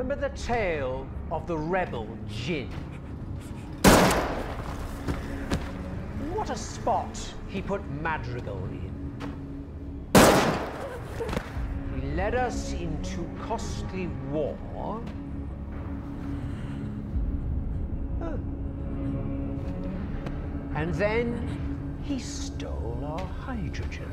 Remember the tale of the rebel Jin? What a spot he put Madrigal in. He led us into costly war. And then he stole our hydrogen.